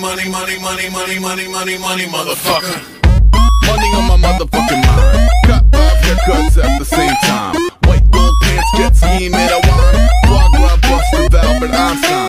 Money, money, money, money, money, money, money, motherfucker. Money on my motherfucking mind. Cut five haircuts at the same time. White gold pants, jet ski, made a wine. Block, block, bust the valve, but